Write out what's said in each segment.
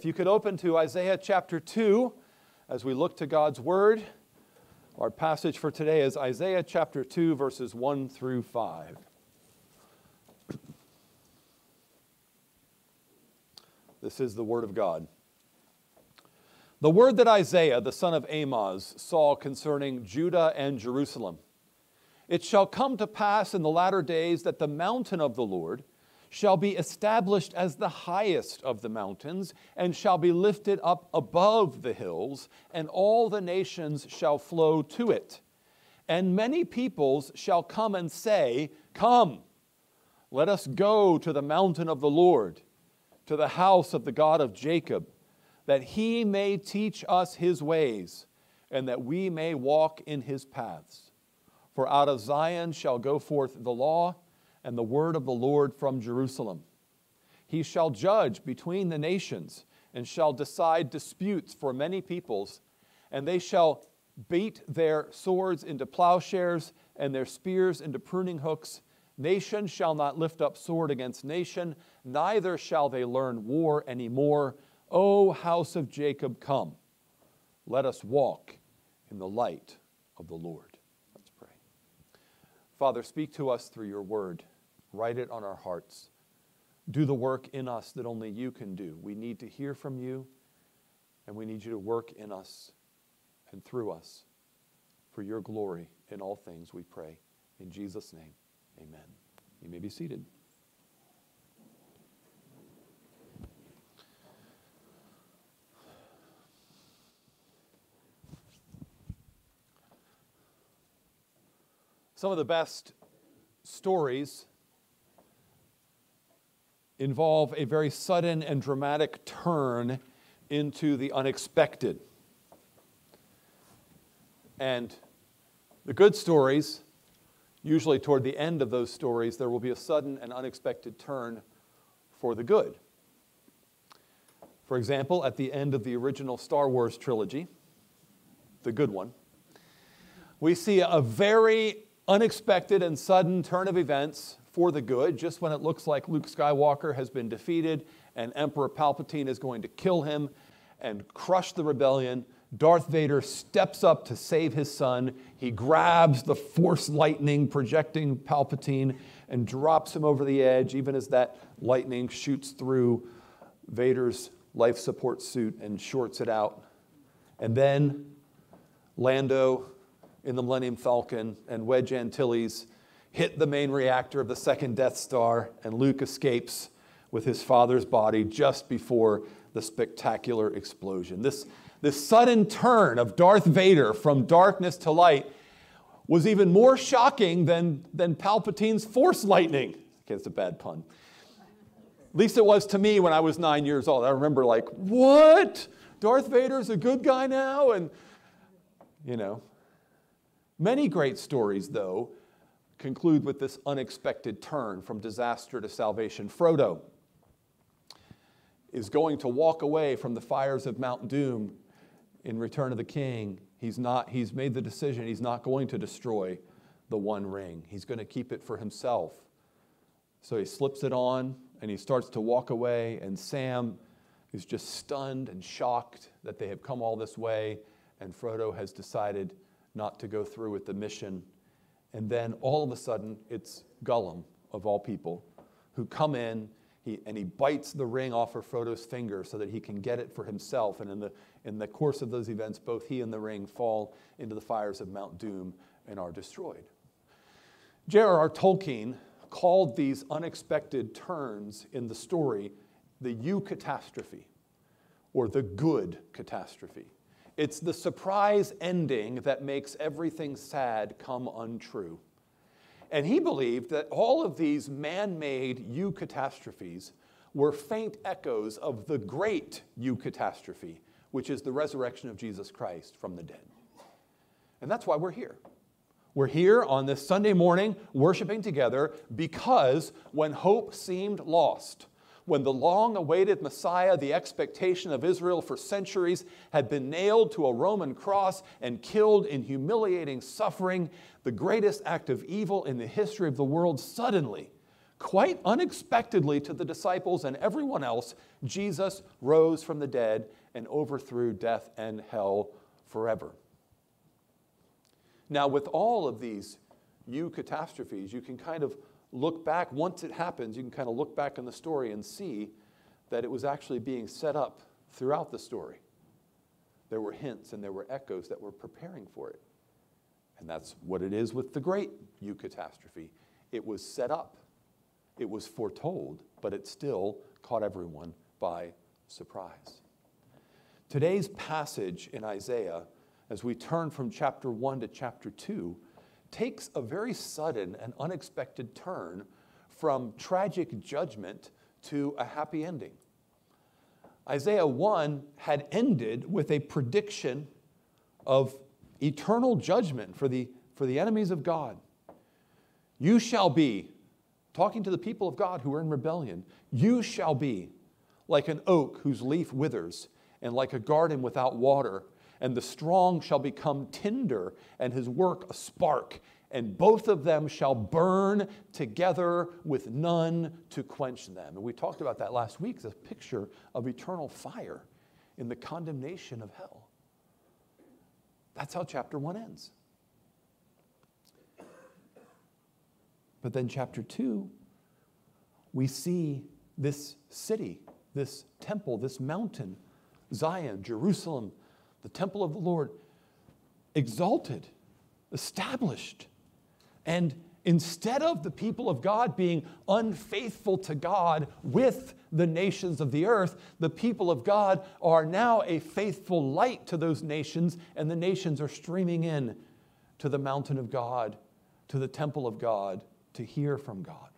If you could open to Isaiah chapter 2 as we look to God's word, our passage for today is Isaiah chapter 2, verses 1 through 5. This is the word of God. The word that Isaiah, the son of Amoz, saw concerning Judah and Jerusalem. It shall come to pass in the latter days that the mountain of the Lord, shall be established as the highest of the mountains, and shall be lifted up above the hills, and all the nations shall flow to it. And many peoples shall come and say, Come, let us go to the mountain of the Lord, to the house of the God of Jacob, that he may teach us his ways, and that we may walk in his paths. For out of Zion shall go forth the law and the word of the Lord from Jerusalem. He shall judge between the nations and shall decide disputes for many peoples, and they shall beat their swords into plowshares and their spears into pruning hooks. Nation shall not lift up sword against nation, neither shall they learn war any more. O house of Jacob, come. Let us walk in the light of the Lord. Let's pray. Father, speak to us through your word. Write it on our hearts. Do the work in us that only you can do. We need to hear from you, and we need you to work in us and through us for your glory in all things, we pray. In Jesus' name, amen. You may be seated. Some of the best stories involve a very sudden and dramatic turn into the unexpected. And the good stories, usually toward the end of those stories, there will be a sudden and unexpected turn for the good. For example, at the end of the original Star Wars trilogy, the good one, we see a very unexpected and sudden turn of events for the good, just when it looks like Luke Skywalker has been defeated and Emperor Palpatine is going to kill him and crush the rebellion, Darth Vader steps up to save his son. He grabs the force lightning projecting Palpatine and drops him over the edge, even as that lightning shoots through Vader's life support suit and shorts it out. And then Lando in the Millennium Falcon and Wedge Antilles hit the main reactor of the second Death Star, and Luke escapes with his father's body just before the spectacular explosion. This, this sudden turn of Darth Vader from darkness to light was even more shocking than, than Palpatine's force lightning. Okay, it's a bad pun. At least it was to me when I was nine years old. I remember, like, what? Darth Vader's a good guy now? And, you know. Many great stories, though, conclude with this unexpected turn from disaster to salvation. Frodo is going to walk away from the fires of Mount Doom in Return of the King. He's not he's made the decision he's not going to destroy the one ring. He's going to keep it for himself. So he slips it on and he starts to walk away and Sam is just stunned and shocked that they have come all this way and Frodo has decided not to go through with the mission and then all of a sudden, it's Gollum, of all people, who come in he, and he bites the ring off of Frodo's finger so that he can get it for himself. And in the, in the course of those events, both he and the ring fall into the fires of Mount Doom and are destroyed. J.R.R. Tolkien called these unexpected turns in the story the eucatastrophe or the good catastrophe. It's the surprise ending that makes everything sad come untrue. And he believed that all of these man made eucatastrophes were faint echoes of the great eucatastrophe, which is the resurrection of Jesus Christ from the dead. And that's why we're here. We're here on this Sunday morning worshiping together because when hope seemed lost, when the long awaited Messiah, the expectation of Israel for centuries, had been nailed to a Roman cross and killed in humiliating suffering, the greatest act of evil in the history of the world, suddenly quite unexpectedly to the disciples and everyone else, Jesus rose from the dead and overthrew death and hell forever. Now, with all of these eucatastrophes, you can kind of look back, once it happens, you can kind of look back in the story and see that it was actually being set up throughout the story. There were hints and there were echoes that were preparing for it. And that's what it is with the great eucatastrophe. It was set up, it was foretold, but it still caught everyone by surprise. Today's passage in Isaiah, as we turn from chapter 1 to chapter 2, takes a very sudden and unexpected turn from tragic judgment to a happy ending. Isaiah 1 had ended with a prediction of eternal judgment for the, for the enemies of God. You shall be, talking to the people of God who are in rebellion, you shall be like an oak whose leaf withers, and like a garden without water, and the strong shall become tinder, and his work a spark, and both of them shall burn together with none to quench them. And we talked about that last week, the picture of eternal fire in the condemnation of hell. That's how chapter one ends. But then, chapter two, we see this city, this temple, this mountain, Zion, Jerusalem, the temple of the Lord, exalted, established. And instead of the people of God being unfaithful to God with the nations of the earth, the people of God are now a faithful light to those nations, and the nations are streaming in to the mountain of God, to the temple of God, to hear from God.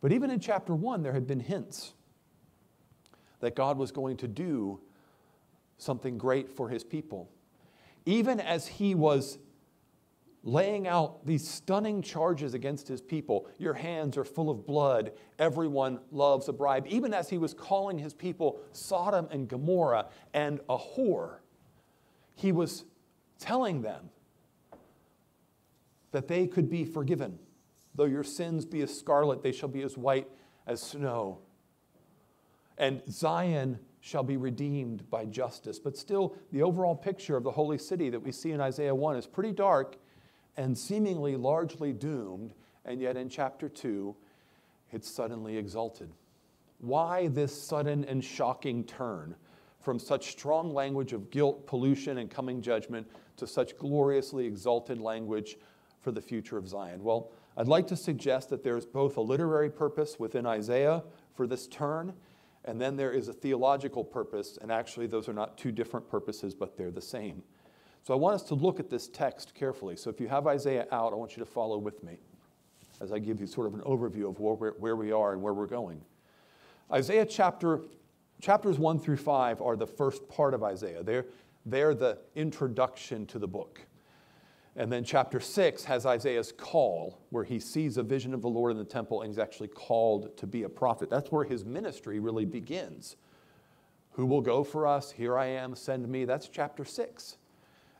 But even in chapter one, there had been hints that God was going to do something great for his people. Even as he was laying out these stunning charges against his people your hands are full of blood, everyone loves a bribe. Even as he was calling his people Sodom and Gomorrah and a whore, he was telling them that they could be forgiven. Though your sins be as scarlet, they shall be as white as snow and Zion shall be redeemed by justice. But still, the overall picture of the holy city that we see in Isaiah 1 is pretty dark and seemingly largely doomed, and yet in chapter 2, it's suddenly exalted. Why this sudden and shocking turn from such strong language of guilt, pollution, and coming judgment to such gloriously exalted language for the future of Zion? Well, I'd like to suggest that there's both a literary purpose within Isaiah for this turn and then there is a theological purpose, and actually, those are not two different purposes, but they're the same. So I want us to look at this text carefully. So if you have Isaiah out, I want you to follow with me as I give you sort of an overview of where, where we are and where we're going. Isaiah chapter, chapters 1 through 5 are the first part of Isaiah. They're, they're the introduction to the book. And then chapter 6 has Isaiah's call, where he sees a vision of the Lord in the temple and he's actually called to be a prophet. That's where his ministry really begins. Who will go for us? Here I am, send me. That's chapter 6.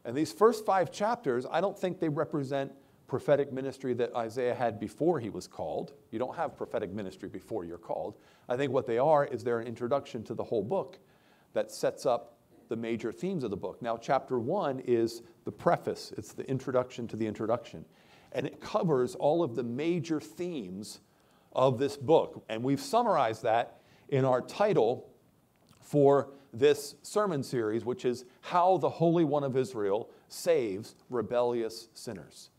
And these first five chapters, I don't think they represent prophetic ministry that Isaiah had before he was called. You don't have prophetic ministry before you're called. I think what they are is they're an introduction to the whole book that sets up the major themes of the book. Now, chapter one is the preface, it's the introduction to the introduction. And it covers all of the major themes of this book. And we've summarized that in our title for this sermon series, which is How the Holy One of Israel Saves Rebellious Sinners.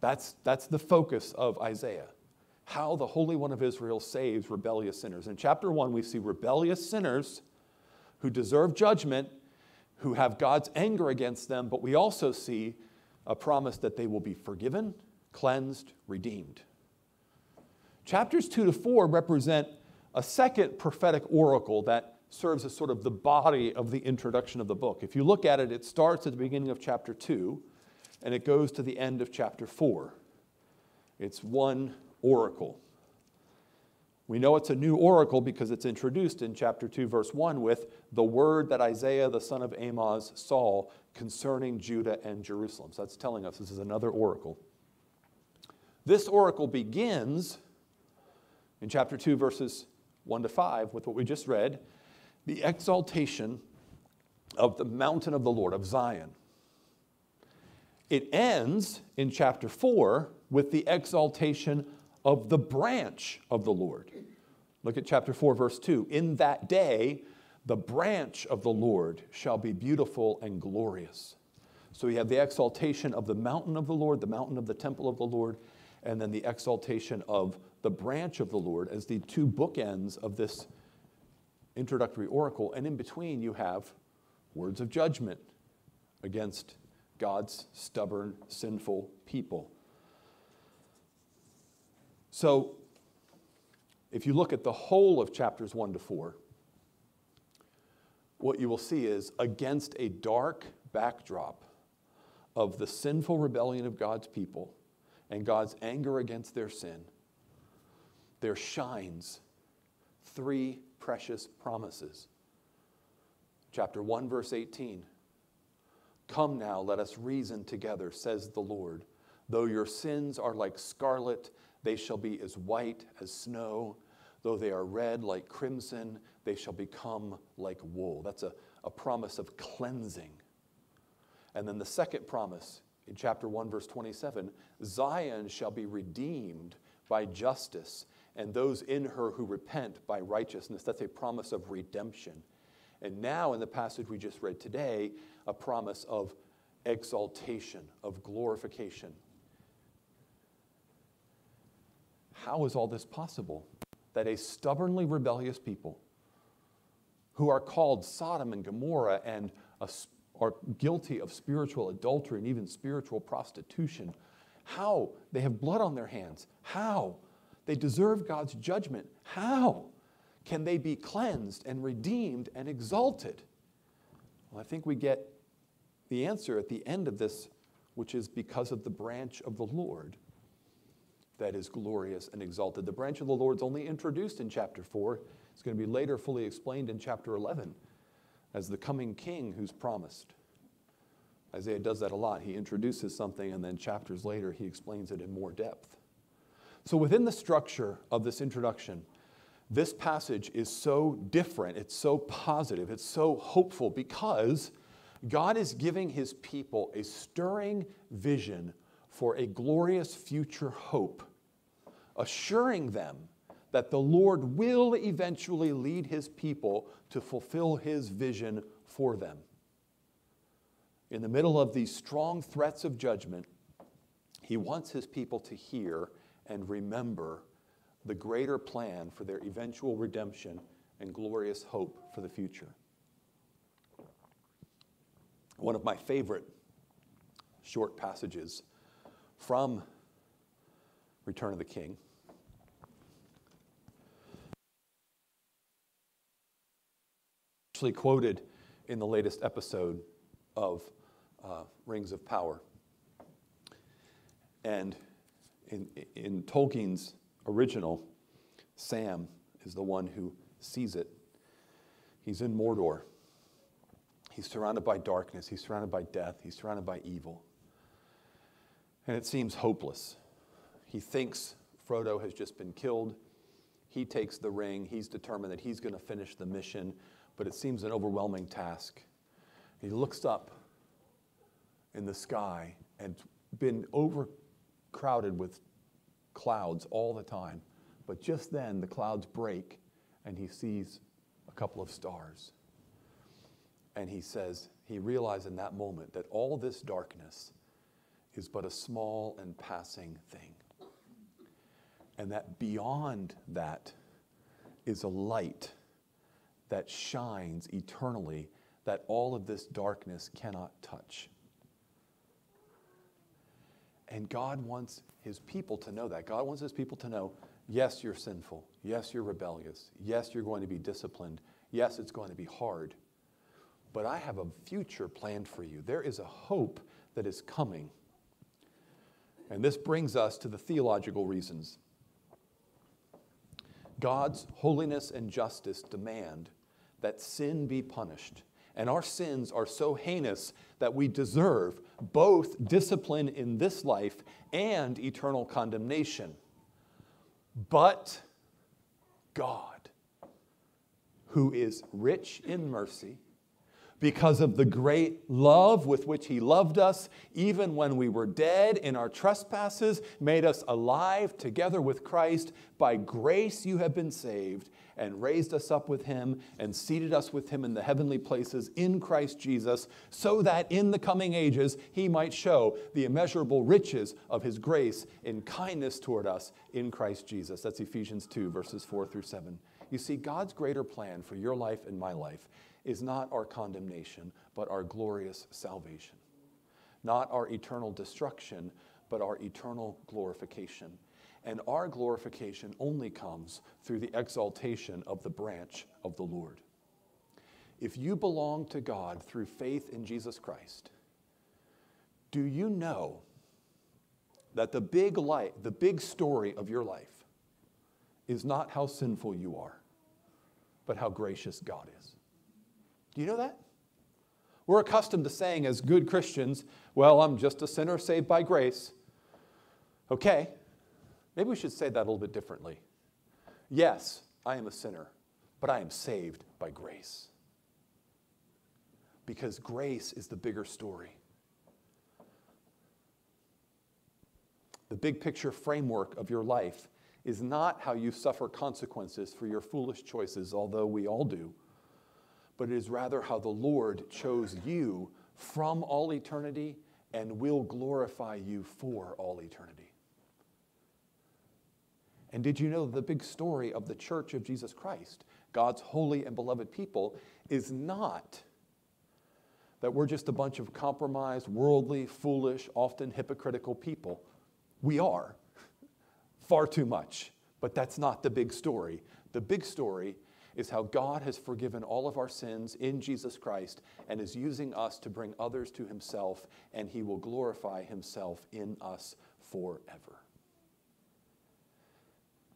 That's, that's the focus of Isaiah. How the Holy One of Israel saves rebellious sinners. In chapter 1, we see rebellious sinners who deserve judgment, who have God's anger against them, but we also see a promise that they will be forgiven, cleansed, redeemed. Chapters 2 to 4 represent a second prophetic oracle that serves as sort of the body of the introduction of the book. If you look at it, it starts at the beginning of chapter 2 and it goes to the end of chapter 4. It's one oracle. We know it's a new oracle because it's introduced in chapter 2, verse 1, with the word that Isaiah the son of Amoz saw concerning Judah and Jerusalem. So that's telling us this is another oracle. This oracle begins in chapter 2, verses 1 to 5, with what we just read the exaltation of the mountain of the Lord, of Zion. It ends in chapter 4 with the exaltation of the branch of the Lord. Look at chapter 4, verse 2. In that day, the branch of the Lord shall be beautiful and glorious. So we have the exaltation of the mountain of the Lord, the mountain of the temple of the Lord, and then the exaltation of the branch of the Lord as the two bookends of this introductory oracle. And in between, you have words of judgment against God's stubborn, sinful people. So, if you look at the whole of chapters 1 to 4, what you will see is against a dark backdrop of the sinful rebellion of God's people and God's anger against their sin, there shines three precious promises. Chapter 1, verse 18 Come now, let us reason together, says the Lord. Though your sins are like scarlet, they shall be as white as snow. Though they are red like crimson, they shall become like wool. That's a, a promise of cleansing. And then the second promise in chapter 1, verse 27 Zion shall be redeemed by justice, and those in her who repent by righteousness. That's a promise of redemption. And now, in the passage we just read today, a promise of exaltation, of glorification. How is all this possible? That a stubbornly rebellious people who are called Sodom and Gomorrah and are guilty of spiritual adultery and even spiritual prostitution, how? They have blood on their hands. How? They deserve God's judgment. How can they be cleansed and redeemed and exalted? Well, I think we get the answer at the end of this, which is because of the branch of the Lord that is glorious and exalted. The branch of the Lord is only introduced in chapter 4. It's going to be later fully explained in chapter 11 as the coming king who's promised. Isaiah does that a lot. He introduces something, and then chapters later, he explains it in more depth. So, within the structure of this introduction, this passage is so different, it's so positive, it's so hopeful because God is giving his people a stirring vision for a glorious future hope assuring them that the Lord will eventually lead his people to fulfill his vision for them. In the middle of these strong threats of judgment, he wants his people to hear and remember the greater plan for their eventual redemption and glorious hope for the future. One of my favorite short passages from Return of the King actually quoted in the latest episode of uh, Rings of Power. And in, in Tolkien's original, Sam is the one who sees it. He's in Mordor. He's surrounded by darkness. He's surrounded by death. He's surrounded by evil. And it seems hopeless. He thinks Frodo has just been killed. He takes the ring. He's determined that he's going to finish the mission but it seems an overwhelming task. He looks up in the sky and been overcrowded with clouds all the time. But just then the clouds break and he sees a couple of stars. And he says, he realized in that moment that all this darkness is but a small and passing thing. And that beyond that is a light that shines eternally that all of this darkness cannot touch. And God wants his people to know that. God wants his people to know yes, you're sinful. Yes, you're rebellious. Yes, you're going to be disciplined. Yes, it's going to be hard. But I have a future planned for you. There is a hope that is coming. And this brings us to the theological reasons. God's holiness and justice demand that sin be punished And our sins are so heinous that we deserve both discipline in this life and eternal condemnation. But God, who is rich in mercy, because of the great love with which He loved us, even when we were dead in our trespasses, made us alive together with Christ. By grace you have been saved, and raised us up with Him, and seated us with Him in the heavenly places in Christ Jesus, so that in the coming ages He might show the immeasurable riches of His grace in kindness toward us in Christ Jesus. That's Ephesians 2, verses 4 through 7. You see, God's greater plan for your life and my life is not our condemnation, but our glorious salvation. Not our eternal destruction, but our eternal glorification. And our glorification only comes through the exaltation of the branch of the Lord. If you belong to God through faith in Jesus Christ, do you know that the big light, the big story of your life is not how sinful you are, but how gracious God is? Do you know that? We're accustomed to saying, as good Christians, well, I'm just a sinner saved by grace. Okay, maybe we should say that a little bit differently. Yes, I am a sinner, but I am saved by grace. Because grace is the bigger story. The big picture framework of your life is not how you suffer consequences for your foolish choices, although we all do but it is rather how the Lord chose you from all eternity and will glorify you for all eternity. And did you know the big story of the church of Jesus Christ, God's holy and beloved people, is not that we're just a bunch of compromised, worldly, foolish, often hypocritical people. We are, far too much, but that's not the big story. The big story is how God has forgiven all of our sins in Jesus Christ and is using us to bring others to himself, and he will glorify himself in us forever.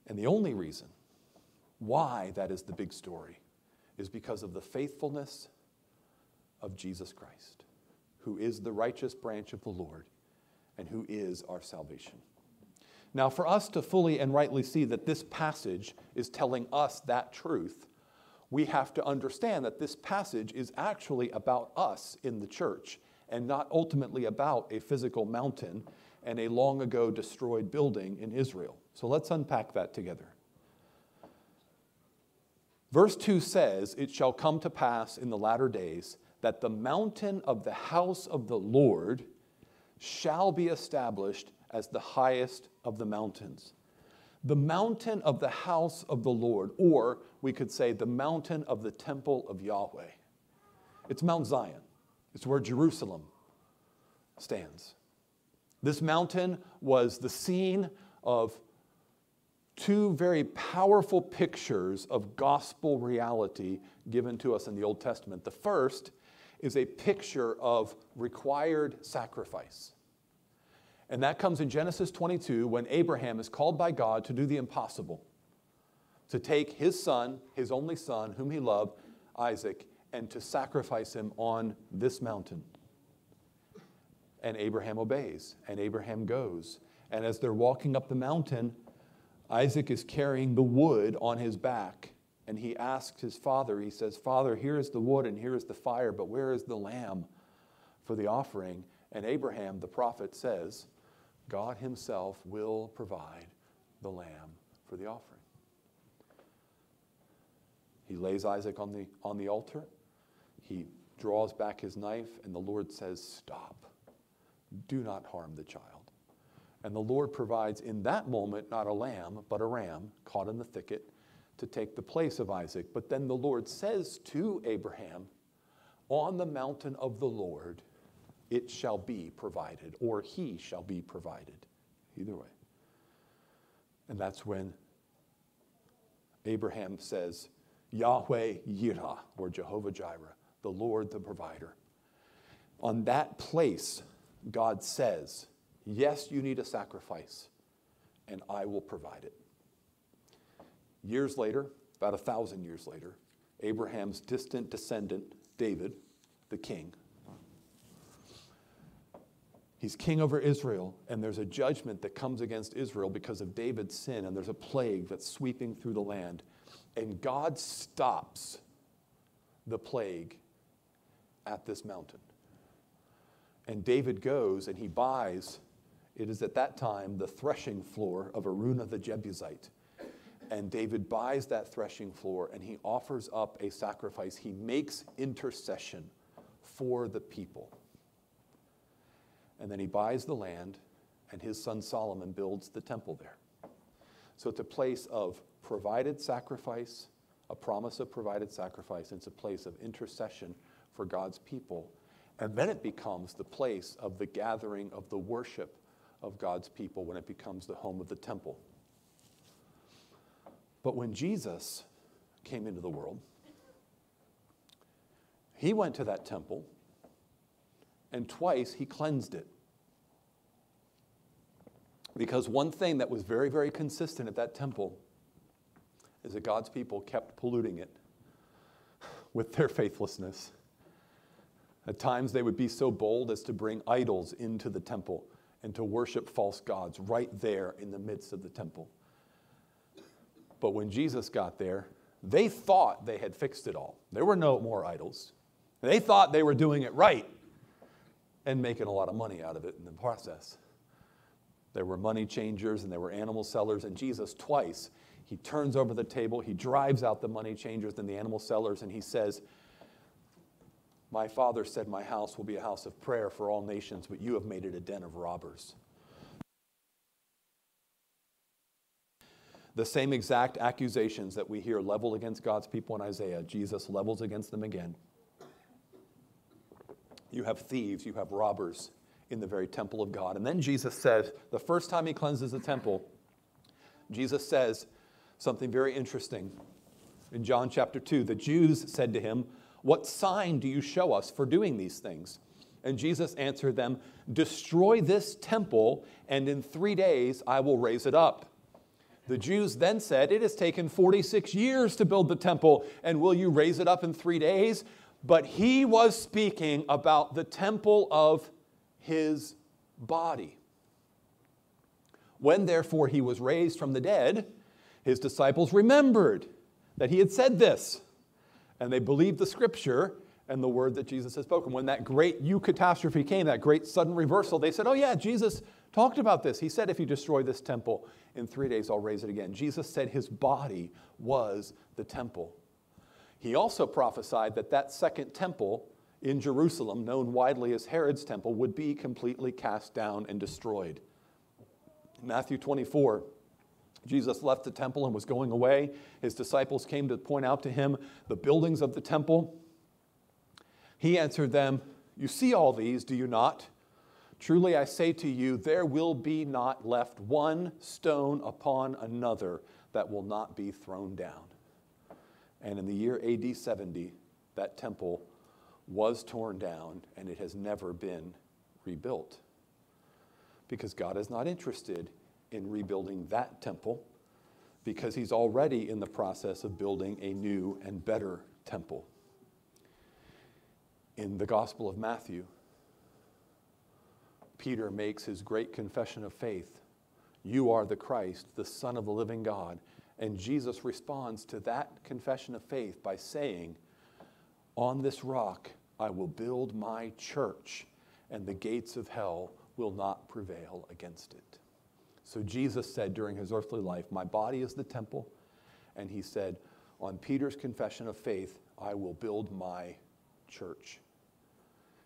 And the only reason why that is the big story is because of the faithfulness of Jesus Christ, who is the righteous branch of the Lord and who is our salvation. Now, for us to fully and rightly see that this passage is telling us that truth, we have to understand that this passage is actually about us in the church and not ultimately about a physical mountain and a long ago destroyed building in Israel. So let's unpack that together. Verse 2 says, It shall come to pass in the latter days that the mountain of the house of the Lord shall be established as the highest of the mountains. The mountain of the house of the Lord, or we could say the mountain of the temple of Yahweh. It's Mount Zion, it's where Jerusalem stands. This mountain was the scene of two very powerful pictures of gospel reality given to us in the Old Testament. The first is a picture of required sacrifice. And that comes in Genesis 22 when Abraham is called by God to do the impossible to take his son, his only son, whom he loved, Isaac, and to sacrifice him on this mountain. And Abraham obeys, and Abraham goes. And as they're walking up the mountain, Isaac is carrying the wood on his back. And he asks his father, he says, Father, here is the wood and here is the fire, but where is the lamb for the offering? And Abraham, the prophet, says, God Himself will provide the lamb for the offering. He lays Isaac on the, on the altar. He draws back his knife, and the Lord says, Stop. Do not harm the child. And the Lord provides in that moment not a lamb, but a ram caught in the thicket to take the place of Isaac. But then the Lord says to Abraham, On the mountain of the Lord, it shall be provided, or he shall be provided. Either way. And that's when Abraham says, Yahweh Yireh, or Jehovah Jireh, the Lord the provider. On that place, God says, Yes, you need a sacrifice, and I will provide it. Years later, about a thousand years later, Abraham's distant descendant, David, the king. He's king over Israel, and there's a judgment that comes against Israel because of David's sin, and there's a plague that's sweeping through the land. And God stops the plague at this mountain. And David goes and he buys, it is at that time the threshing floor of Araunah the Jebusite. And David buys that threshing floor and he offers up a sacrifice. He makes intercession for the people. And then he buys the land, and his son Solomon builds the temple there. So it's a place of provided sacrifice, a promise of provided sacrifice. It's a place of intercession for God's people. And then it becomes the place of the gathering of the worship of God's people when it becomes the home of the temple. But when Jesus came into the world, he went to that temple and twice he cleansed it. Because one thing that was very, very consistent at that temple is that God's people kept polluting it with their faithlessness. At times, they would be so bold as to bring idols into the temple and to worship false gods right there in the midst of the temple. But when Jesus got there, they thought they had fixed it all. There were no more idols. They thought they were doing it right and making a lot of money out of it in the process. There were money changers and there were animal sellers, and Jesus, twice, he turns over the table, he drives out the money changers and the animal sellers, and he says, My father said, My house will be a house of prayer for all nations, but you have made it a den of robbers. The same exact accusations that we hear leveled against God's people in Isaiah, Jesus levels against them again. You have thieves, you have robbers in the very temple of God. And then Jesus says, the first time he cleanses the temple, Jesus says something very interesting. In John chapter 2, the Jews said to him, What sign do you show us for doing these things? And Jesus answered them, Destroy this temple, and in three days I will raise it up. The Jews then said, It has taken 46 years to build the temple, and will you raise it up in three days? but he was speaking about the temple of his body. When therefore he was raised from the dead, his disciples remembered that he had said this, and they believed the scripture and the word that Jesus had spoken. When that great eucatastrophe came, that great sudden reversal, they said, Oh, yeah, Jesus talked about this. He said, If you destroy this temple, in three days I'll raise it again. Jesus said his body was the temple. He also prophesied that that second temple in Jerusalem, known widely as Herod's temple, would be completely cast down and destroyed. In Matthew 24, Jesus left the temple and was going away. His disciples came to point out to him the buildings of the temple. He answered them, You see all these, do you not? Truly I say to you, there will be not left one stone upon another that will not be thrown down. And in the year AD 70, that temple was torn down and it has never been rebuilt. Because God is not interested in rebuilding that temple, because He's already in the process of building a new and better temple. In the Gospel of Matthew, Peter makes his great confession of faith You are the Christ, the Son of the living God. And Jesus responds to that confession of faith by saying, On this rock I will build my church, and the gates of hell will not prevail against it. So Jesus said during his earthly life, My body is the temple. And he said, On Peter's confession of faith, I will build my church.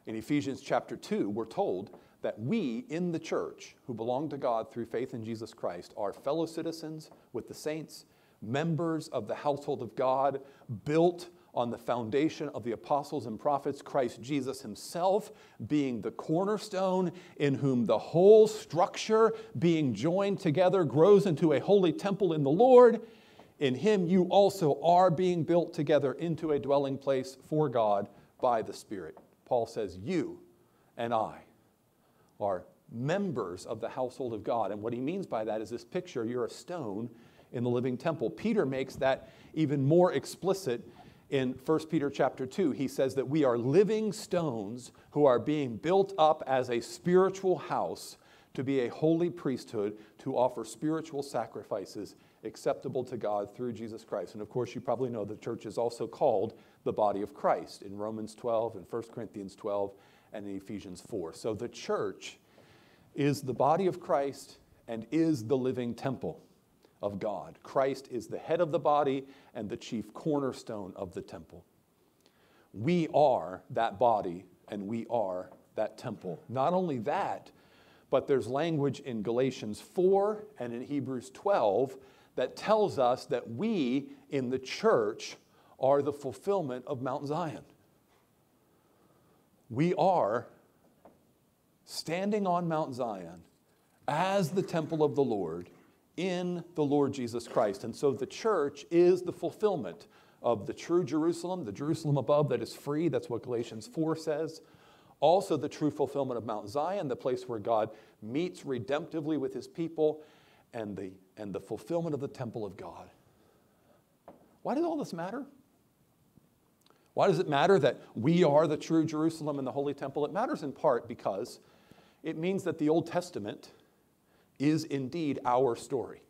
In Ephesians chapter 2, we're told that we in the church who belong to God through faith in Jesus Christ are fellow citizens with the saints, members of the household of God, built on the foundation of the apostles and prophets, Christ Jesus himself being the cornerstone, in whom the whole structure, being joined together, grows into a holy temple in the Lord. In him you also are being built together into a dwelling place for God by the Spirit. Paul says, You and I are members of the household of God. And what he means by that is this picture you're a stone in the living temple. Peter makes that even more explicit in 1 Peter chapter 2, he says that we are living stones who are being built up as a spiritual house to be a holy priesthood to offer spiritual sacrifices acceptable to God through Jesus Christ. And of course, you probably know the church is also called the body of Christ in Romans 12 and 1 Corinthians 12 and in Ephesians 4. So the church is the body of Christ and is the living temple of God. Christ is the head of the body and the chief cornerstone of the temple. We are that body and we are that temple. Not only that, but there's language in Galatians 4 and in Hebrews 12 that tells us that we in the church are the fulfillment of Mount Zion. We are standing on Mount Zion as the temple of the Lord in the Lord Jesus Christ. And so the church is the fulfillment of the true Jerusalem, the Jerusalem above that is free. That's what Galatians 4 says. Also, the true fulfillment of Mount Zion, the place where God meets redemptively with his people, and the, and the fulfillment of the temple of God. Why does all this matter? Why does it matter that we are the true Jerusalem and the holy temple? It matters in part because it means that the Old Testament is indeed our story.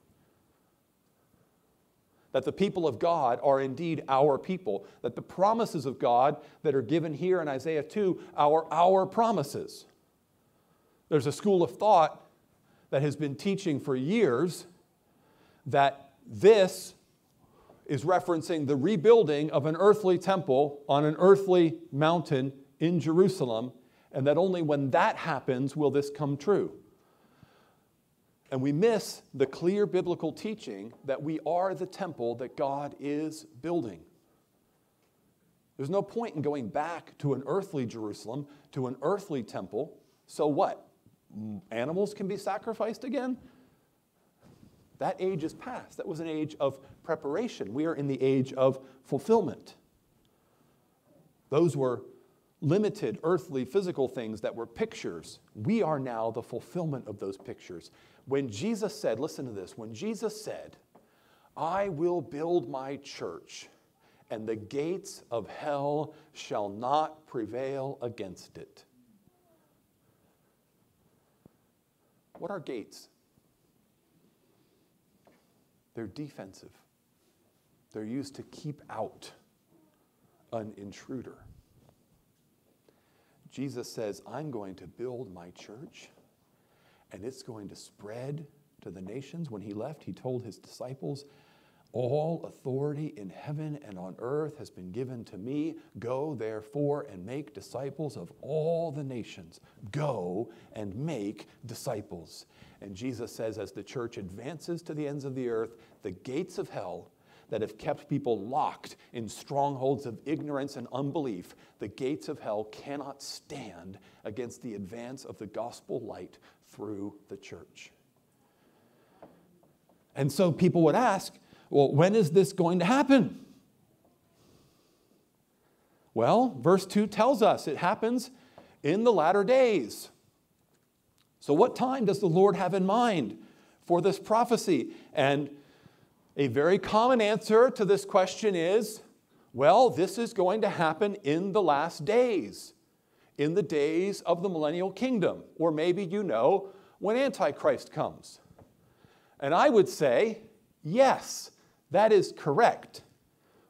That the people of God are indeed our people. That the promises of God that are given here in Isaiah 2 are our promises. There's a school of thought that has been teaching for years that this is referencing the rebuilding of an earthly temple on an earthly mountain in Jerusalem, and that only when that happens will this come true. And we miss the clear biblical teaching that we are the temple that God is building. There's no point in going back to an earthly Jerusalem, to an earthly temple. So what? Animals can be sacrificed again? That age is past. That was an age of preparation. We are in the age of fulfillment. Those were limited earthly physical things that were pictures. We are now the fulfillment of those pictures. When Jesus said, listen to this, when Jesus said, I will build my church, and the gates of hell shall not prevail against it. What are gates? They're defensive, they're used to keep out an intruder. Jesus says, I'm going to build my church and it's going to spread to the nations. When he left, he told his disciples, All authority in heaven and on earth has been given to me. Go, therefore, and make disciples of all the nations. Go and make disciples. And Jesus says, as the church advances to the ends of the earth, the gates of hell that have kept people locked in strongholds of ignorance and unbelief, the gates of hell cannot stand against the advance of the gospel light through the church. And so people would ask, well, when is this going to happen? Well, verse 2 tells us it happens in the latter days. So, what time does the Lord have in mind for this prophecy? And a very common answer to this question is well, this is going to happen in the last days, in the days of the millennial kingdom. Or maybe you know when Antichrist comes. And I would say, yes, that is correct.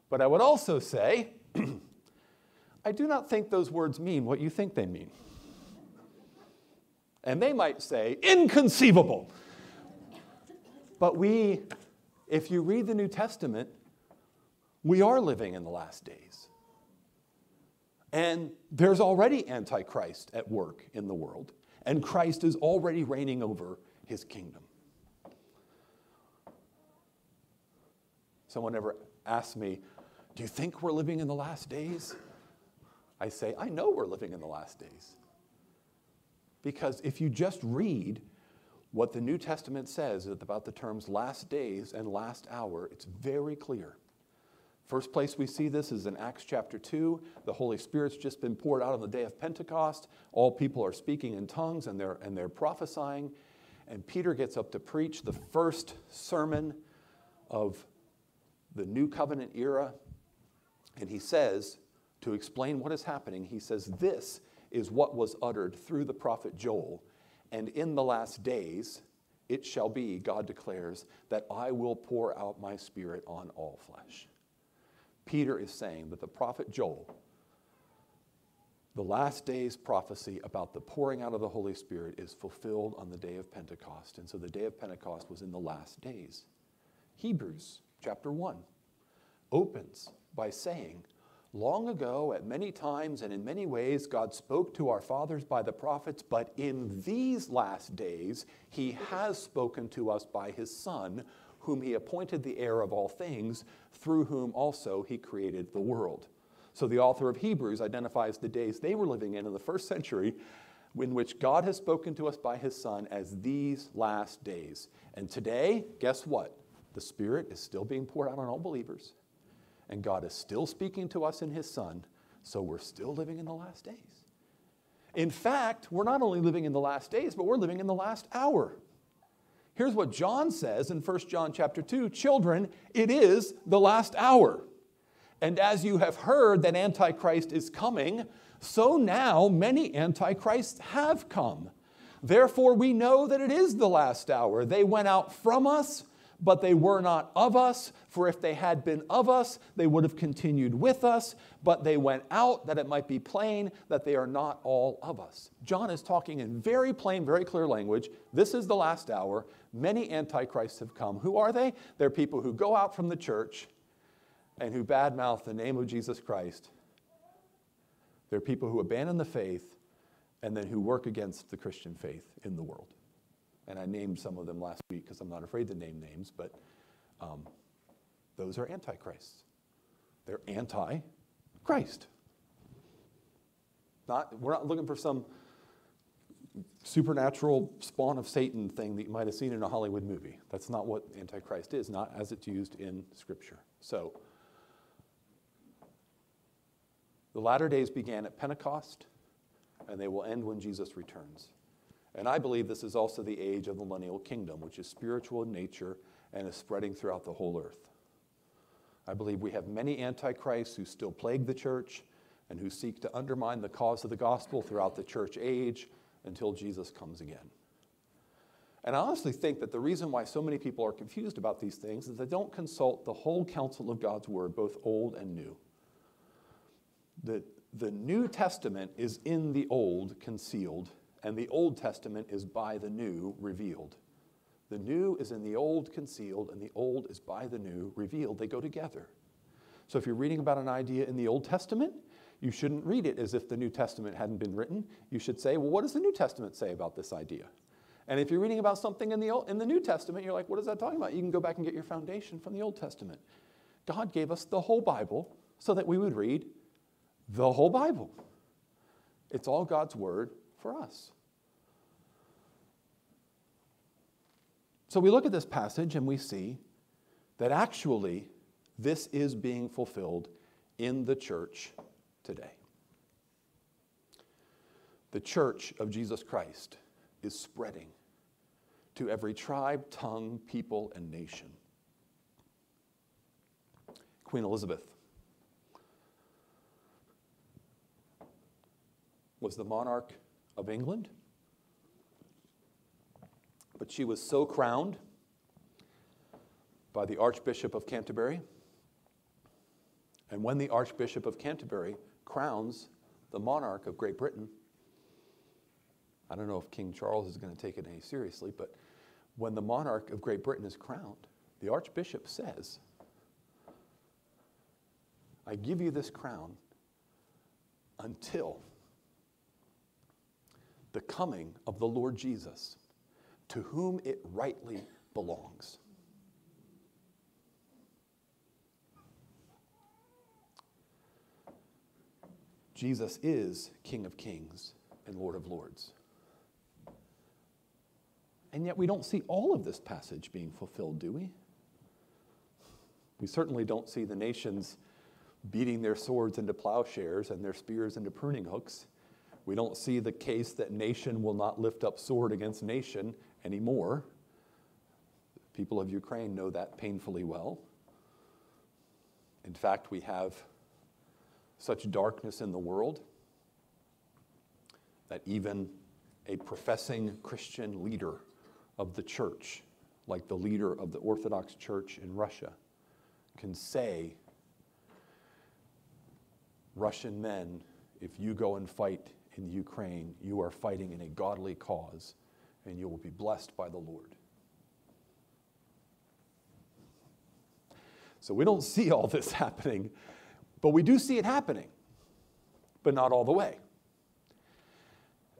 But I would also say, I do not think those words mean what you think they mean. And they might say, inconceivable. But we if you read the New Testament, we are living in the last days. And there's already Antichrist at work in the world, and Christ is already reigning over his kingdom. Someone ever asked me, Do you think we're living in the last days? I say, I know we're living in the last days. Because if you just read what the New Testament says about the terms last days and last hour, it's very clear. First place we see this is in Acts chapter 2. The Holy Spirit's just been poured out on the day of Pentecost. All people are speaking in tongues and they're, and they're prophesying. And Peter gets up to preach the first sermon of the New Covenant era. And he says, to explain what is happening, he says, This is what was uttered through the prophet Joel. And in the last days, it shall be, God declares, that I will pour out my spirit on all flesh. Peter is saying that the prophet Joel, the last days prophecy about the pouring out of the Holy Spirit is fulfilled on the day of Pentecost. And so the day of Pentecost was in the last days. Hebrews chapter 1 opens by saying, Long ago, at many times and in many ways, God spoke to our fathers by the prophets, but in these last days, He has spoken to us by His Son, whom He appointed the heir of all things, through whom also He created the world. So the author of Hebrews identifies the days they were living in in the first century, in which God has spoken to us by His Son as these last days. And today, guess what? The Spirit is still being poured out on all believers and God is still speaking to us in His Son, so we're still living in the last days. In fact, we're not only living in the last days, but we're living in the last hour. Here's what John says in 1 John chapter 2 Children, it is the last hour. And as you have heard that Antichrist is coming, so now many Antichrists have come. Therefore, we know that it is the last hour. They went out from us but they were not of us. For if they had been of us, they would have continued with us. But they went out that it might be plain that they are not all of us. John is talking in very plain, very clear language. This is the last hour. Many antichrists have come. Who are they? They're people who go out from the church and who badmouth the name of Jesus Christ. They're people who abandon the faith and then who work against the Christian faith in the world and I named some of them last week because I'm not afraid to name names, but um, those are antichrists. They're anti Christ. Not, we're not looking for some supernatural spawn of Satan thing that you might have seen in a Hollywood movie. That's not what Antichrist is, not as it's used in Scripture. So, the latter days began at Pentecost, and they will end when Jesus returns. And I believe this is also the age of the millennial kingdom, which is spiritual in nature and is spreading throughout the whole earth. I believe we have many antichrists who still plague the church and who seek to undermine the cause of the gospel throughout the church age until Jesus comes again. And I honestly think that the reason why so many people are confused about these things is they don't consult the whole counsel of God's word, both old and new. The, the New Testament is in the old concealed, and the Old Testament is by the new revealed. The new is in the old concealed, and the old is by the new revealed. They go together. So if you're reading about an idea in the Old Testament, you shouldn't read it as if the New Testament hadn't been written. You should say, well, what does the New Testament say about this idea? And if you're reading about something in the, Old, in the New Testament, you're like, what is that talking about? You can go back and get your foundation from the Old Testament. God gave us the whole Bible so that we would read the whole Bible. It's all God's Word for us. So we look at this passage and we see that actually this is being fulfilled in the church today. The church of Jesus Christ is spreading to every tribe, tongue, people, and nation. Queen Elizabeth was the monarch of England but she was so crowned by the Archbishop of Canterbury. And when the Archbishop of Canterbury crowns the monarch of Great Britain, I don't know if King Charles is going to take it any seriously, but when the monarch of Great Britain is crowned, the Archbishop says, I give you this crown until the coming of the Lord Jesus to whom it rightly belongs. Jesus is King of Kings and Lord of Lords. And yet we don't see all of this passage being fulfilled, do we? We certainly don't see the nations beating their swords into plowshares and their spears into pruning hooks. We don't see the case that nation will not lift up sword against nation anymore. People of Ukraine know that painfully well. In fact, we have such darkness in the world that even a professing Christian leader of the church, like the leader of the Orthodox Church in Russia, can say, Russian men, if you go and fight in Ukraine, you are fighting in a godly cause and you will be blessed by the Lord. So we don't see all this happening, but we do see it happening, but not all the way.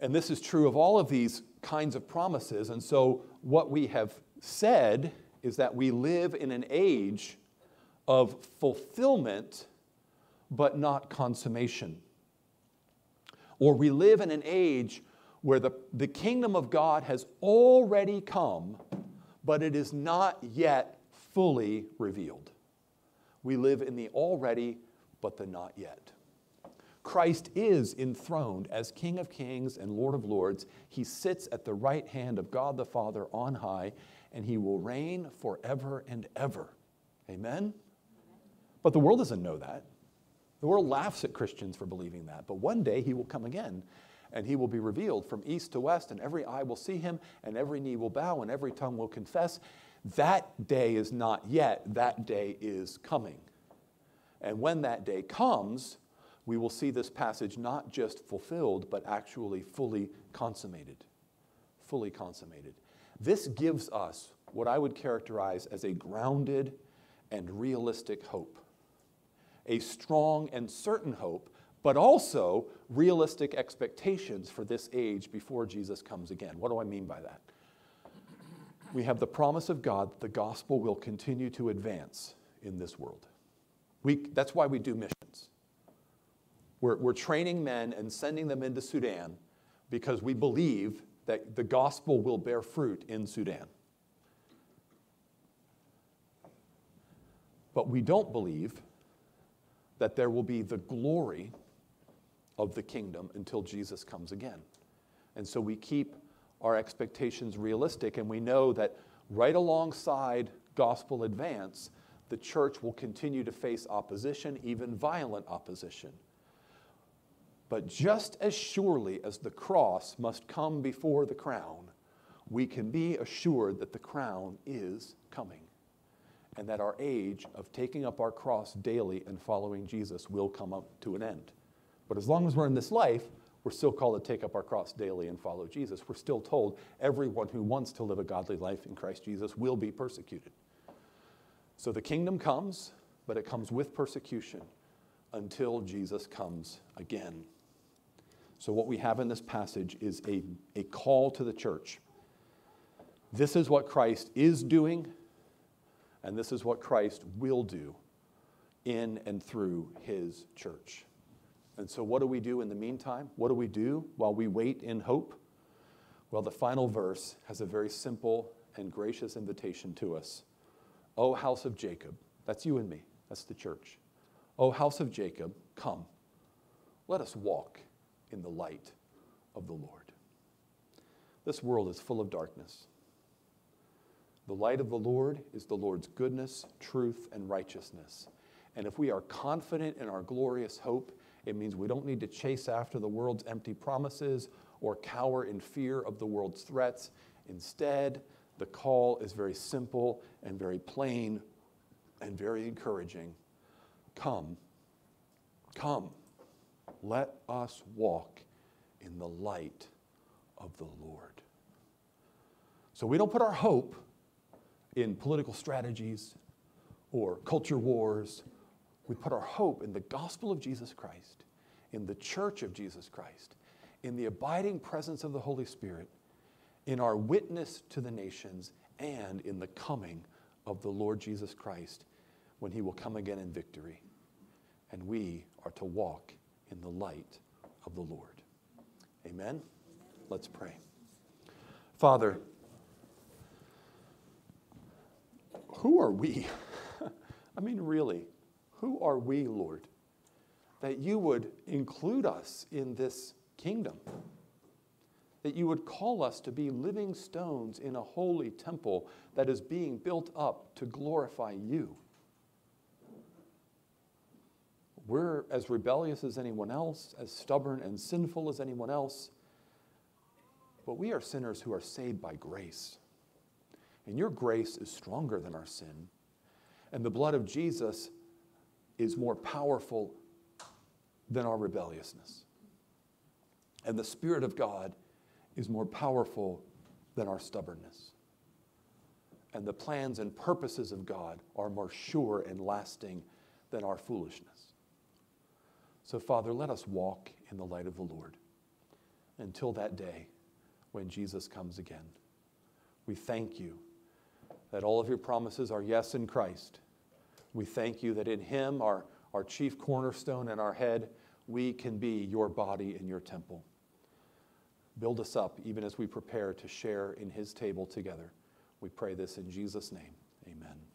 And this is true of all of these kinds of promises. And so what we have said is that we live in an age of fulfillment, but not consummation. Or we live in an age where the, the kingdom of God has already come, but it is not yet fully revealed. We live in the already, but the not yet. Christ is enthroned as King of kings and Lord of lords. He sits at the right hand of God the Father on high, and he will reign forever and ever. Amen? But the world doesn't know that. The world laughs at Christians for believing that. But one day he will come again, and he will be revealed from east to west, and every eye will see him, and every knee will bow, and every tongue will confess. That day is not yet, that day is coming. And when that day comes, we will see this passage not just fulfilled, but actually fully consummated. Fully consummated. This gives us what I would characterize as a grounded and realistic hope. A strong and certain hope, but also realistic expectations for this age before Jesus comes again. What do I mean by that? we have the promise of God that the gospel will continue to advance in this world. We, that's why we do missions. We're, we're training men and sending them into Sudan because we believe that the gospel will bear fruit in Sudan. But we don't believe that there will be the glory of the kingdom until Jesus comes again. And so we keep our expectations realistic. And we know that right alongside gospel advance, the church will continue to face opposition, even violent opposition. But just as surely as the cross must come before the crown, we can be assured that the crown is coming and that our age of taking up our cross daily and following Jesus will come up to an end. But as long as we're in this life, we're still called to take up our cross daily and follow Jesus. We're still told everyone who wants to live a godly life in Christ Jesus will be persecuted. So the kingdom comes, but it comes with persecution until Jesus comes again. So, what we have in this passage is a, a call to the church. This is what Christ is doing, and this is what Christ will do in and through his church. And so, what do we do in the meantime? What do we do while we wait in hope? Well, the final verse has a very simple and gracious invitation to us. O house of Jacob, that's you and me, that's the church. O house of Jacob, come, let us walk in the light of the Lord. This world is full of darkness. The light of the Lord is the Lord's goodness, truth, and righteousness. And if we are confident in our glorious hope, it means we don't need to chase after the world's empty promises or cower in fear of the world's threats. Instead, the call is very simple and very plain and very encouraging. Come, come, let us walk in the light of the Lord. So we don't put our hope in political strategies or culture wars we put our hope in the gospel of Jesus Christ, in the church of Jesus Christ, in the abiding presence of the Holy Spirit, in our witness to the nations, and in the coming of the Lord Jesus Christ when he will come again in victory. And we are to walk in the light of the Lord. Amen? Let's pray. Father, who are we? I mean, really. Who are we, Lord, that you would include us in this kingdom? That you would call us to be living stones in a holy temple that is being built up to glorify you. We're as rebellious as anyone else, as stubborn and sinful as anyone else, but we are sinners who are saved by grace. And your grace is stronger than our sin. And the blood of Jesus is more powerful than our rebelliousness. And the Spirit of God is more powerful than our stubbornness. And the plans and purposes of God are more sure and lasting than our foolishness. So, Father, let us walk in the light of the Lord until that day when Jesus comes again. We thank you that all of your promises are yes in Christ. We thank you that in Him, our, our chief cornerstone and our head, we can be your body and your temple. Build us up even as we prepare to share in His table together. We pray this in Jesus' name. Amen.